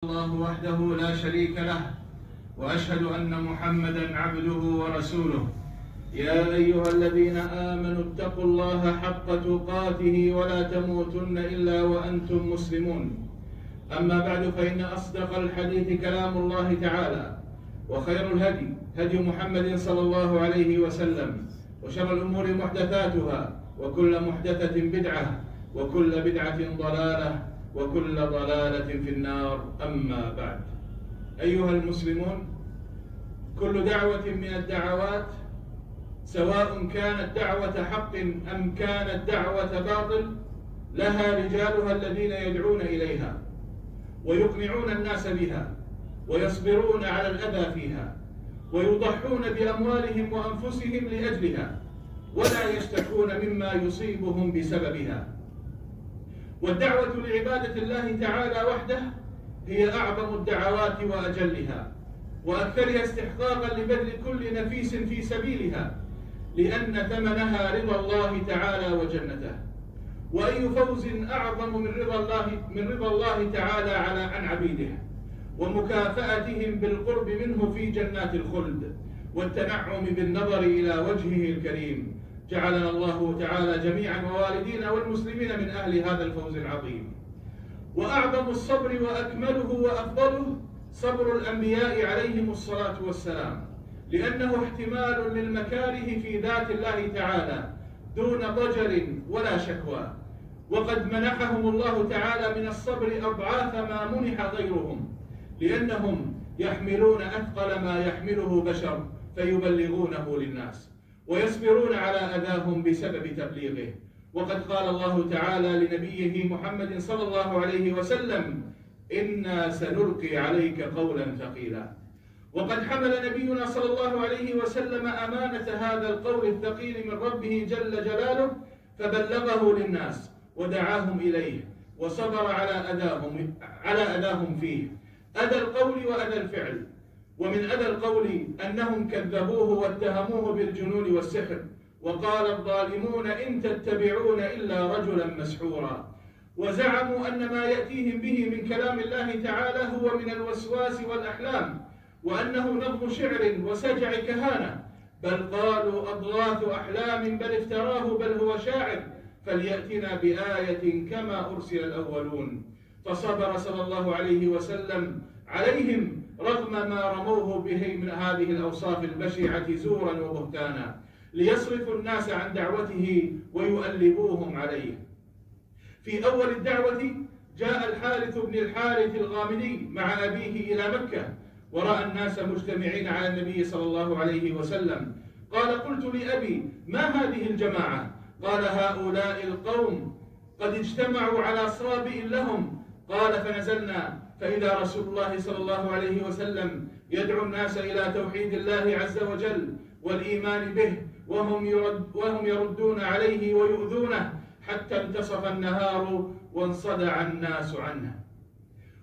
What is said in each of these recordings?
الله وحده لا شريك له وأشهد أن محمدا عبده ورسوله. يا أيها الذين آمنوا اتقوا الله حق تقاته ولا تموتن إلا وأنتم مسلمون. أما بعد فإن أصدق الحديث كلام الله تعالى وخير الهدي هدي محمد صلى الله عليه وسلم وشر الأمور محدثاتها وكل محدثة بدعة وكل بدعة ضلالة وكل ضلالة في النار أما بعد. أيها المسلمون كل دعوة من الدعوات سواء كانت دعوة حق أم كانت دعوة باطل لها رجالها الذين يدعون إليها ويقنعون الناس بها ويصبرون على الأذى فيها ويضحون بأموالهم وأنفسهم لأجلها ولا يشتكون مما يصيبهم بسببها. والدعوة لعبادة الله تعالى وحده هي أعظم الدعوات وأجلها وأكثرها استحقاقا لبذل كل نفيس في سبيلها لأن ثمنها رضا الله تعالى وجنته. وأي فوز أعظم من رضا الله من رضا الله تعالى على عن عبيده ومكافأتهم بالقرب منه في جنات الخلد والتنعم بالنظر إلى وجهه الكريم. جعلنا الله تعالى جميعا ووالدينا والمسلمين من أهل هذا الفوز العظيم. وأعظم الصبر وأكمله وأفضله صبر الأنبياء عليهم الصلاة والسلام لأنه احتمال للمكاره في ذات الله تعالى دون ضجر ولا شكوى. وقد منحهم الله تعالى من الصبر أضعاف ما منح غيرهم لأنهم يحملون أثقل ما يحمله بشر فيبلغونه للناس. ويصبرون على أذاهم بسبب تبليغه. وقد قال الله تعالى لنبيه محمد صلى الله عليه وسلم إنا سنلقي عليك قولا ثقيلا. وقد حمل نبينا صلى الله عليه وسلم أمانة هذا القول الثقيل من ربه جل جلاله فبلغه للناس ودعاهم إليه وصبر على أذاهم على أذاهم فيه. أذى القول وأذى الفعل. ومن أذى القول أنهم كذبوه واتهموه بالجنون والسحر وقال الظالمون إن تتبعون إلا رجلا مسحورا. وزعموا أن ما يأتيهم به من كلام الله تعالى هو من الوسواس والأحلام وأنه نظم شعر وسجع كهانة. بل قالوا أضغاث أحلام بل افتراه بل هو شاعر فليأتنا بآية كما أرسل الأولون. فصبر صلى الله عليه وسلم عليهم رغم ما رموه به من هذه الأوصاف البشعة زورا وبهتانا ليصرفوا الناس عن دعوته ويؤلبوهم عليه. في أول الدعوة جاء الحارث بن الحارث الغامدي مع أبيه إلى مكة ورأى الناس مجتمعين على النبي صلى الله عليه وسلم. قال قلت لأبي ما هذه الجماعة؟ قال هؤلاء القوم قد اجتمعوا على صابئ لهم قال فنزلنا فإذا رسول الله صلى الله عليه وسلم يدعو الناس إلى توحيد الله عز وجل والإيمان به وهم, يرد وهم يردون عليه ويؤذونه حتى انتصف النهار وانصدع الناس عنه.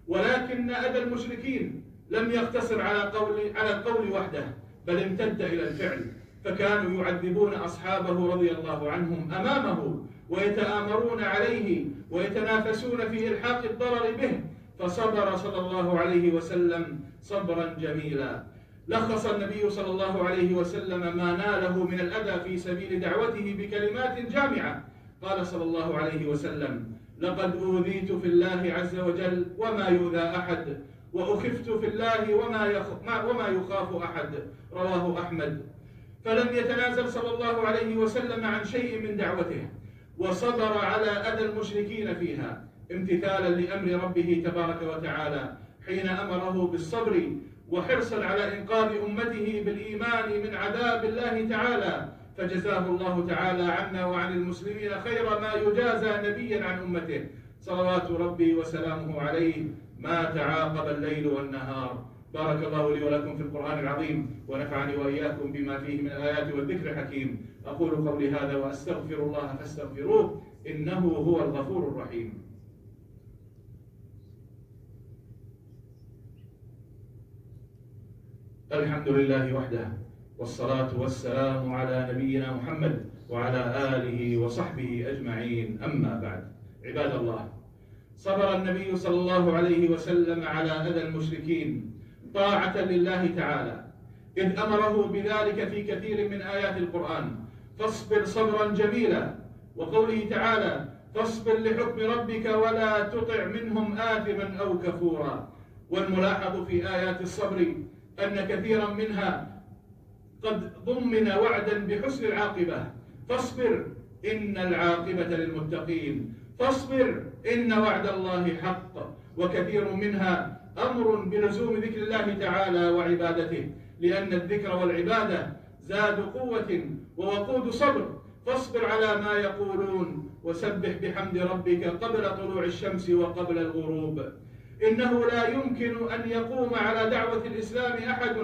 ولكن أذى المشركين لم يقتصر على قول على القول وحده بل امتد إلى الفعل. فكانوا يعذبون أصحابه رضي الله عنهم أمامه ويتآمرون عليه ويتنافسون في إلحاق الضرر به. فصبر صلى الله عليه وسلم صبرا جميلا. لخص النبي صلى الله عليه وسلم ما ناله من الأذى في سبيل دعوته بكلمات جامعة. قال صلى الله عليه وسلم لقد أوذيت في الله عز وجل وما يؤذى أحد وأخفت في الله وما وما يخاف أحد. رواه أحمد. فلم يتنازل صلى الله عليه وسلم عن شيء من دعوته وصبر على أذى المشركين فيها امتثالا لأمر ربه تبارك وتعالى حين أمره بالصبر وحرصا على إنقاذ أمته بالإيمان من عذاب الله تعالى. فجزاه الله تعالى عنا وعن المسلمين خير ما يجازى نبيا عن أمته. صلوات ربي وسلامه عليه ما تعاقب الليل والنهار. بارك الله لي ولكم في القرآن العظيم ونفعني وإياكم بما فيه من الآيات والذكر الحكيم. أقول قولي هذا وأستغفر الله فاستغفروه إنه هو الغفور الرحيم. الحمد لله وحده والصلاة والسلام على نبينا محمد وعلى آله وصحبه أجمعين. أما بعد عباد الله صبر النبي صلى الله عليه وسلم على أذى المشركين. طاعة لله تعالى. إذ أمره بذلك في كثير من آيات القرآن. فاصبر صبرا جميلا. وقوله تعالى فاصبر لحكم ربك ولا تطع منهم آثما أو كفورا. والملاحظ في آيات الصبر أن كثيرا منها قد ضمن وعدا بحسن العاقبة. فاصبر إن العاقبة للمتقين. فاصبر إن وعد الله حق. وكثير منها أمر بلزوم ذكر الله تعالى وعبادته لأن الذكر والعبادة زاد قوة ووقود صبر. فاصبر على ما يقولون وسبح بحمد ربك قبل طلوع الشمس وقبل الغروب. إنه لا يمكن أن يقوم على دعوة الإسلام أحد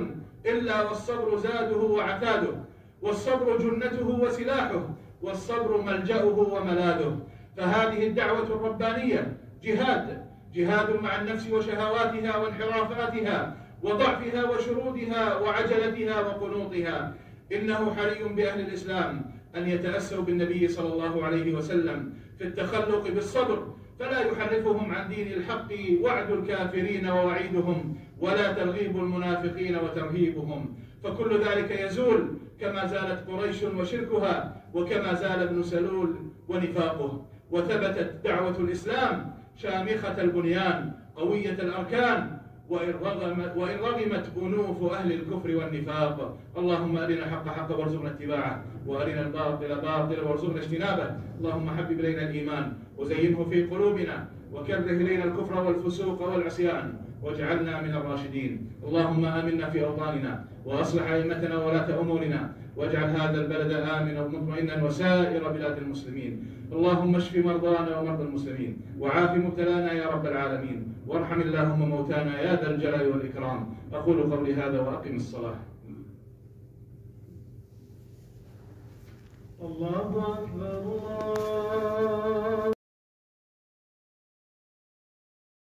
إلا والصبر زاده وعتاده والصبر جنته وسلاحه والصبر ملجأه وملاذه فهذه الدعوة الربانية جهاد جهاد مع النفس وشهواتها وانحرافاتها وضعفها وشرودها وعجلتها وقنوطها. إنه حري بأهل الإسلام أن يتأسوا بالنبي صلى الله عليه وسلم في التخلق بالصبر فلا يحرفهم عن دين الحق وعد الكافرين ووعيدهم ولا ترغيب المنافقين وترهيبهم. فكل ذلك يزول كما زالت قريش وشركها وكما زال ابن سلول ونفاقه. وثبتت دعوة الإسلام شامخة البنيان قوية الأركان. وإن رغمت, وإن رغمت أنوف أهل الكفر والنفاق اللهم أرنا الحق حقا وارزقنا اتباعه. وأرنا الباطل باطلا وارزقنا اجتنابه. اللهم حبب إلينا الإيمان وزينه في قلوبنا وكره إلينا الكفر والفسوق والعصيان. واجعلنا من الراشدين. اللهم آمنا في أوطاننا وأصلح أئمتنا ولاة أمورنا واجعل هذا البلد آمنا ومطمئنا وسائر بلاد المسلمين. اللهم اشف مرضانا ومرضى المسلمين وعاف مبتلانا يا رب العالمين. وارحم اللهم موتانا يا ذا الجلال والإكرام. أقول قولي هذا وأقم الصلاة. الله أكبر الله